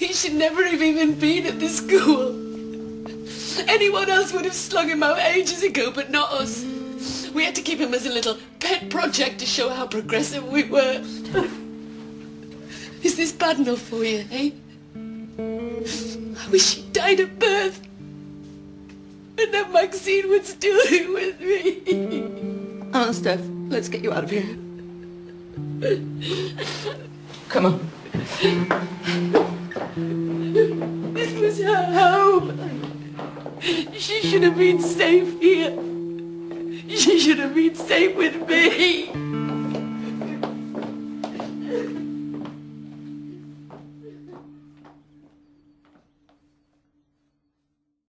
He should never have even been at this school. Anyone else would have slung him out ages ago, but not us. We had to keep him as a little pet project to show how progressive we were. Is this bad enough for you, eh? I wish he died at birth. And then Maxine would still be with me. Aunt Steph, let's get you out of here. Come on. Home. She should have been safe here. She should have been safe with me.